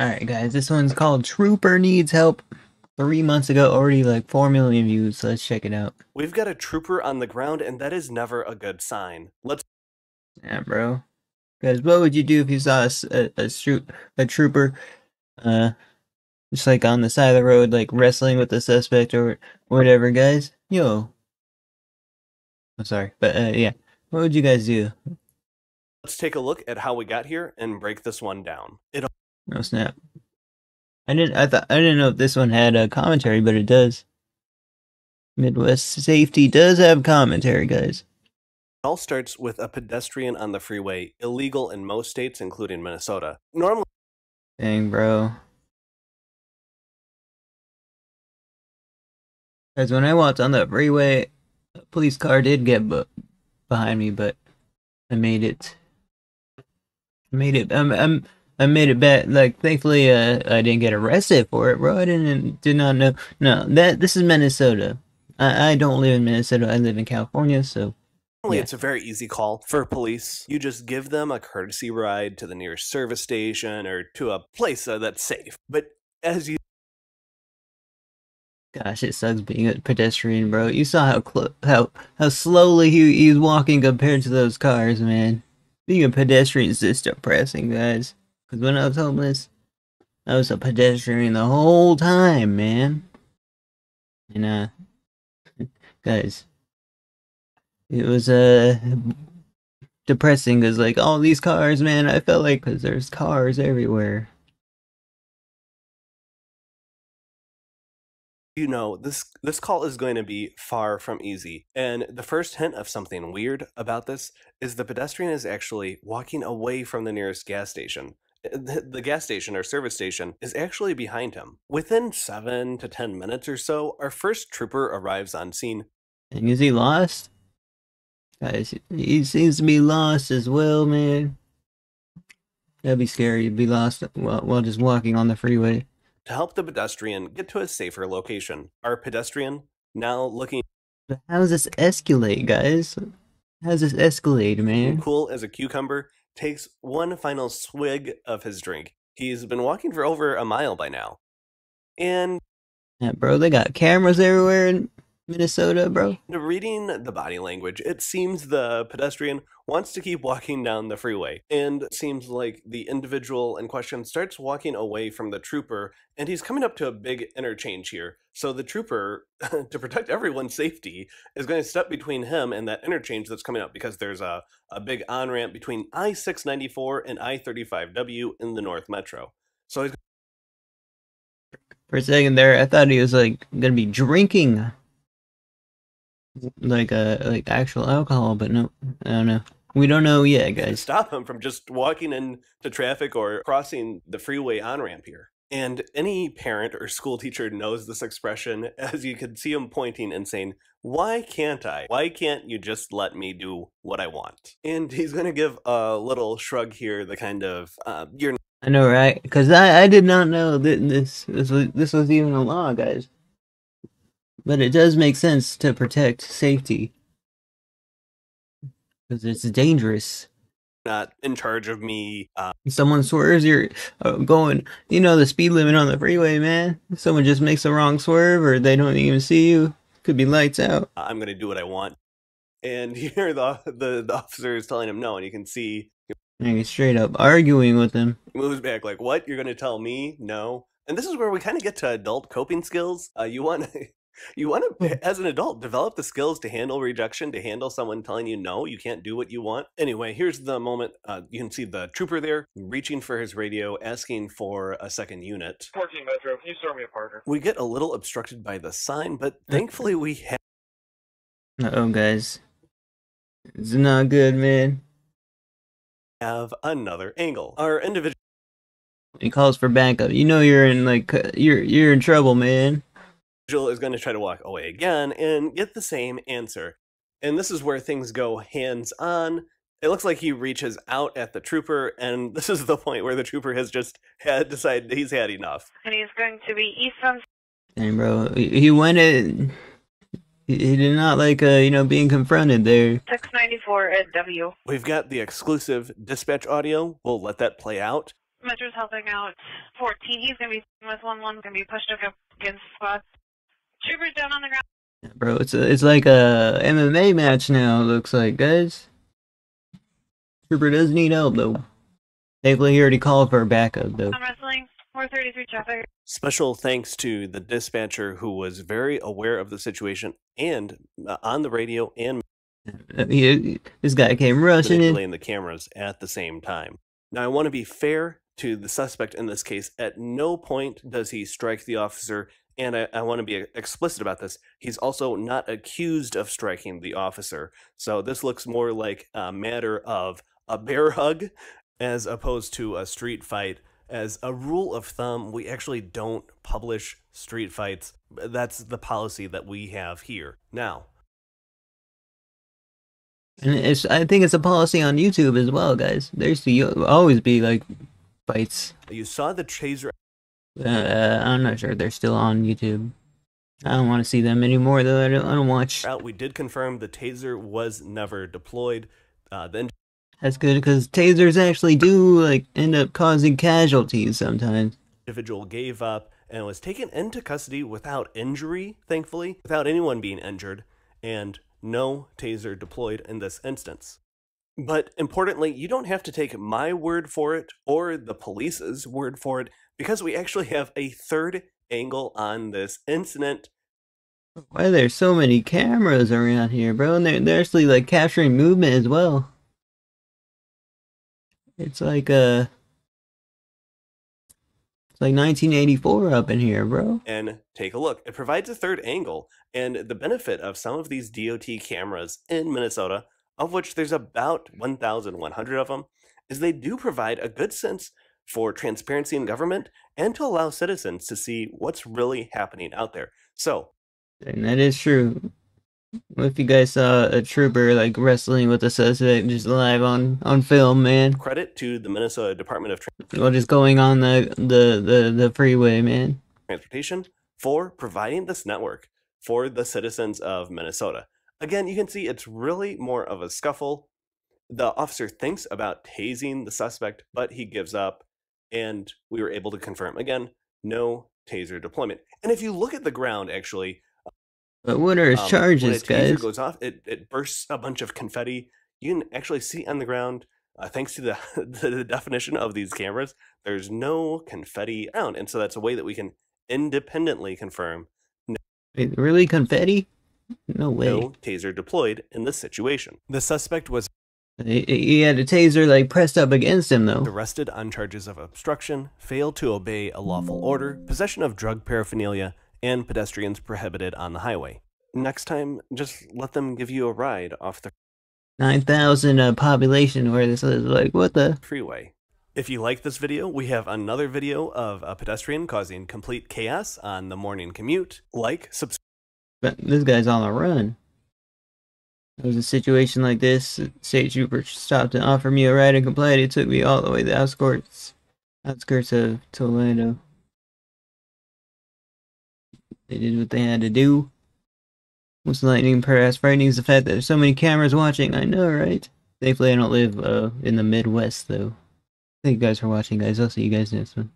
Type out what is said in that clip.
Alright, guys, this one's called Trooper Needs Help. Three months ago, already like 4 million views, so let's check it out. We've got a trooper on the ground, and that is never a good sign. Let's Yeah, bro. Guys, what would you do if you saw a, a, a, a trooper, uh, just like on the side of the road, like wrestling with the suspect or whatever, guys? Yo. I'm sorry, but uh, yeah. What would you guys do? let's take a look at how we got here and break this one down. It No snap. I didn't. I thought I didn't know if this one had a commentary, but it does. Midwest Safety does have commentary, guys. It all starts with a pedestrian on the freeway, illegal in most states, including Minnesota. Normally, Dang, bro. Because when I walked on the freeway, a police car did get bu- behind me, but I made it. I made it. I'm. I'm. I made it back. Like, thankfully, uh, I didn't get arrested for it, bro. I didn't. Did not know. No, that this is Minnesota. I. I don't live in Minnesota. I live in California. So Yeah. it's a very easy call for police. You just give them a courtesy ride to the nearest service station or to a place uh, that's safe. But as you Gosh, it sucks being a pedestrian, bro. You saw how clo- how how slowly he he's walking compared to those cars, man. Being a pedestrian is just depressing, guys. Because when I was homeless, I was a pedestrian the whole time, man. And uh, guys, it was uh depressing because like all these cars, man. I felt like because there's cars everywhere. you know this this call is going to be far from easy and the first hint of something weird about this is the pedestrian is actually walking away from the nearest gas station the, gas station or service station is actually behind him within 7 to 10 minutes or so our first trooper arrives on scene And is he lost? Guys, he seems to be lost as well, man. That'd be scary to be lost while, while just walking on the freeway. to help the pedestrian get to a safer location our pedestrian now looking But how does this escalate, guys? How does this escalate, man? cool as a cucumber takes one final swig of his drink. He's been walking for over a mile by now. And Yeah, bro, they got cameras everywhere in Minnesota, bro. Reading the body language, it seems the pedestrian wants to keep walking down the freeway, and it seems like the individual in question starts walking away from the trooper, and he's coming up to a big interchange here. So the trooper, to protect everyone's safety, is going to step between him and that interchange that's coming up because there's a, a big on ramp between I 694 and I 35W in the North Metro. So he's For a second there, I thought he was like gonna be drinking, like uh, like actual alcohol, but no, I don't know. We don't know yet, guys. stop him from just walking into traffic or crossing the freeway on ramp here. And any parent or school teacher knows this expression, as you can see him pointing and saying, Why can't I? Why can't you just let me do what I want? And he's going to give a little shrug here, the kind of, uh, You're I know, right? Because I, I did not know that this this was this was even a law, guys. But it does make sense to protect safety because it's dangerous. not in charge of me. Uh, Someone swerves, you're uh, going, you know, the speed limit on the freeway, man. Someone just makes a wrong swerve, or they don't even see you. Could be lights out. I'm going to do what I want. And here the, the, the officer is telling him no, and you can see Like straight up arguing with them. moves back like what you're going to tell me no and this is where we kind of get to adult coping skills uh, you want to you want to as an adult develop the skills to handle rejection to handle someone telling you no you can't do what you want anyway here's the moment uh, you can see the trooper there reaching for his radio asking for a second unit 14 Metro, can you start me a partner? we get a little obstructed by the sign but thankfully we have Uh oh, guys. It's not good, man. have another angle our individual He calls for backup. You know you're in like uh, you're you're in trouble, man. Is going to try to walk away again and get the same answer. And this is where things go hands on. It looks like he reaches out at the trooper, and this is the point where the trooper has just had decided he's had enough. and he's going to be east on Dang, bro, he, he went in. He, he did not like uh you know being confronted there. 694 at W. We've got the exclusive dispatch audio. We'll let that play out. Metro's helping out 14. He's going to be with 1 1, going to be pushed up against squad. Troopers down on the ground. Bro, it's a, it's like a MMA match now. It looks like guys. Trooper does need help though. Thankfully, he already called for a backup though. I'm wrestling 433 traffic. Special thanks to the dispatcher who was very aware of the situation and uh, on the radio and he- this guy came rushing in. manipulating the cameras at the same time. Now, I want to be fair to the suspect in this case. At no point does he strike the officer, and I, I want to be explicit about this. He's also not accused of striking the officer. So this looks more like a matter of a bear hug as opposed to a street fight. As a rule of thumb, we actually don't publish street fights. That's the policy that we have here. Now, And it's I think it's a policy on YouTube as well, guys. There used to always be like fights. you saw the taser Uh, I'm not sure they're still on YouTube. I don't want to see them anymore though. I don't, I don't watch. out. We did confirm the taser was never deployed. Uh, the That's good because tasers actually do like end up causing casualties sometimes. individual gave up and was taken into custody without injury, thankfully, without anyone being injured, and no taser deployed in this instance. But importantly, you don't have to take my word for it or the police's word for it because we actually have a third angle on this incident. Why are there so many cameras around here, bro? And they're, they're actually like capturing movement as well. It's like uh it's like 1984 up in here, bro. and take a look. It provides a third angle, and the benefit of some of these DOT cameras in Minnesota, of which there's about 1,100 of them, is they do provide a good sense for transparency in government and to allow citizens to see what's really happening out there. So, And that is true. If you guys saw a trooper like wrestling with a suspect just live on on film, man? credit to the Minnesota Department of Well, just going on the the the, the freeway, man. Transportation for providing this network for the citizens of Minnesota. Again, you can see it's really more of a scuffle. The officer thinks about tasing the suspect, but he gives up, and we were able to confirm again no taser deployment. And if you look at the ground, actually, But what are his um, charges, when a taser guys? goes off, it, it bursts a bunch of confetti. You can actually see on the ground, uh, thanks to the, the, the definition of these cameras, there's no confetti around. And so that's a way that we can independently confirm Wait, really confetti? No way. no taser deployed in this situation. The suspect was He, had a taser like pressed up against him though. arrested on charges of obstruction, failed to obey a lawful order, possession of drug paraphernalia, and pedestrians prohibited on the highway. Next time, just let them give you a ride off the Nine thousand uh, population where this is like what the? freeway. If you like this video, we have another video of a pedestrian causing complete chaos on the morning commute. Like, subscribe. But this guy's on the run. There was a situation like this. State trooper stopped and offered me a ride and complied. It took me all the way to the outskirts, outskirts of Toledo. They did what they had to do. What's lightning perhaps frightening is the fact that there's so many cameras watching. I know, right? Thankfully, I don't live uh, in the Midwest, though. Thank you guys for watching, guys. I'll see you guys next one.